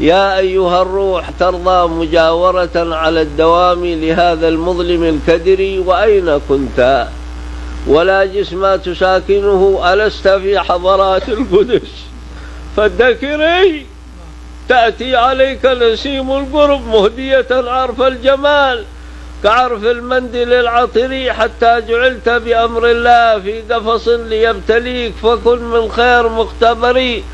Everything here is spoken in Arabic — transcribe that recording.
يا أيها الروح ترضى مجاورة على الدوام لهذا المظلم الكدري وأين كنت؟ ولا جسم تساكنه ألست في حضرات القدس؟ فادكري تأتي عليك نسيم القرب مهدية عرف الجمال كعرف المندل العطري حتى جعلت بأمر الله في قفص ليبتليك فكن من خير مختبري.